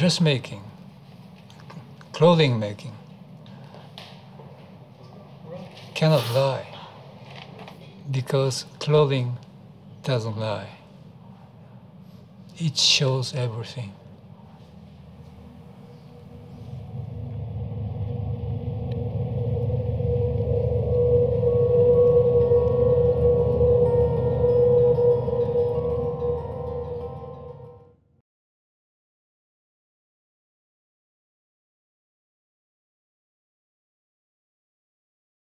dressmaking, clothing making cannot lie because clothing doesn't lie. It shows everything.